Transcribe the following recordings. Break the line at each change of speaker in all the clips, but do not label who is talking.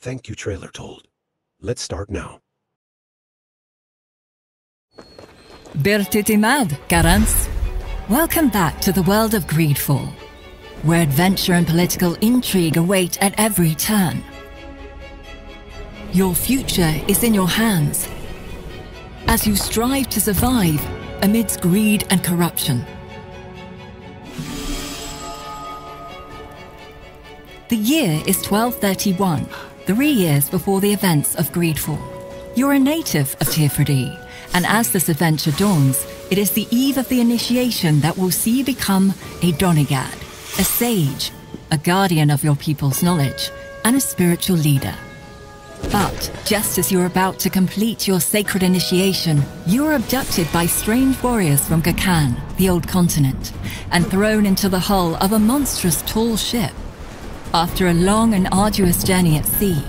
Thank you, TrailerTold. Let's start now.
Birtitimad, Karans. Welcome back to the world of Greedfall, where adventure and political intrigue await at every turn. Your future is in your hands as you strive to survive amidst greed and corruption. The year is 1231, three years before the events of Greedfall. You're a native of Teer Fradee, and as this adventure dawns, it is the eve of the initiation that will see you become a Doneigad, a sage, a guardian of your people's knowledge, and a spiritual leader. But just as you're about to complete your sacred initiation, you are abducted by strange warriors from Gacane, the old continent, and thrown into the hull of a monstrous tall ship. After a long and arduous journey at sea,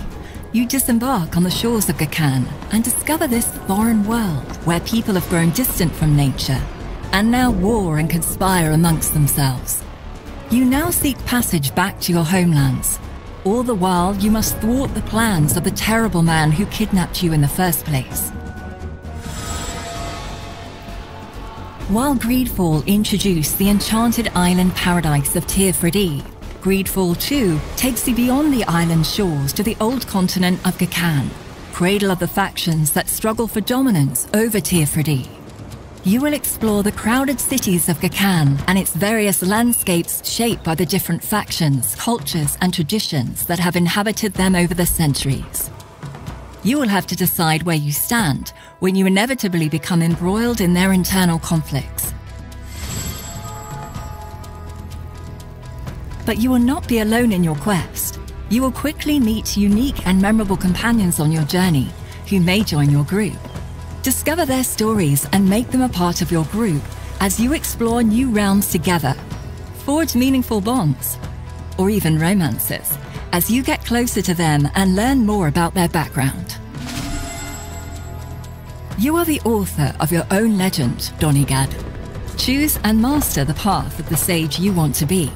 you disembark on the shores of Gacane and discover this foreign world where people have grown distant from nature and now war and conspire amongst themselves. You now seek passage back to your homelands. All the while, you must thwart the plans of the terrible man who kidnapped you in the first place. While Greedfall introduced the enchanted island paradise of Teer Fradee, Greedfall 2 takes you beyond the island shores to the old continent of Gacane, cradle of the factions that struggle for dominance over Teer Fradee. You will explore the crowded cities of Gacane and its various landscapes shaped by the different factions, cultures, and traditions that have inhabited them over the centuries. You will have to decide where you stand when you inevitably become embroiled in their internal conflicts. But you will not be alone in your quest. You will quickly meet unique and memorable companions on your journey who may join your group. Discover their stories and make them a part of your group as you explore new realms together. Forge meaningful bonds, or even romances, as you get closer to them and learn more about their background. You are the author of your own legend, Doneigad. Choose and master the path of the sage you want to be,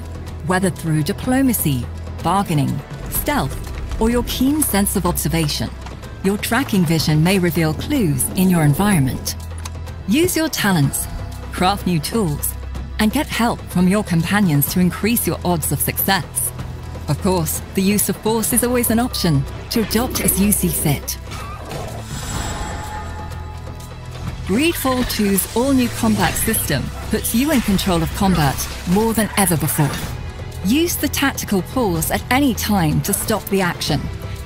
whether through diplomacy, bargaining, stealth, or your keen sense of observation your tracking vision may reveal clues in your environment. Use your talents, craft new tools, and get help from your companions to increase your odds of success. Of course, the use of force is always an option to adopt as you see fit. Greedfall 2's all-new combat system puts you in control of combat more than ever before. Use the tactical pause at any time to stop the action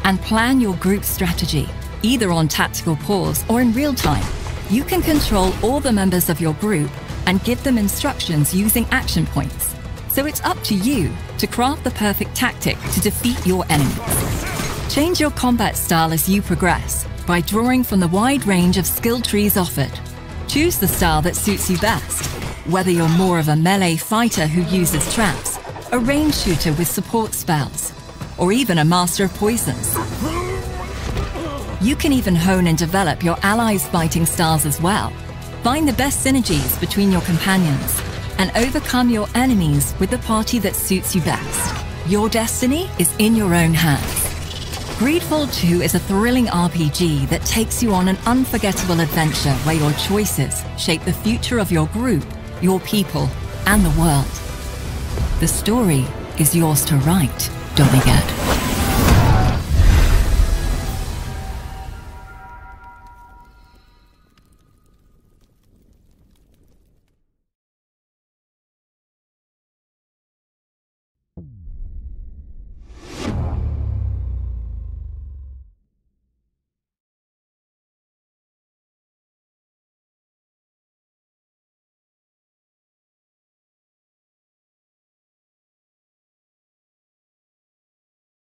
and plan your group strategy, either on tactical pause or in real time. You can control all the members of your group and give them instructions using action points. So it's up to you to craft the perfect tactic to defeat your enemies. Change your combat style as you progress by drawing from the wide range of skill trees offered. Choose the style that suits you best, whether you're more of a melee fighter who uses traps, a range shooter with support spells, or even a master of poisons. You can even hone and develop your allies' fighting styles as well. Find the best synergies between your companions and overcome your enemies with the party that suits you best. Your destiny is in your own hands. Greedfall 2 is a thrilling RPG that takes you on an unforgettable adventure where your choices shape the future of your group, your people, and the world. The story is yours to write. Forget.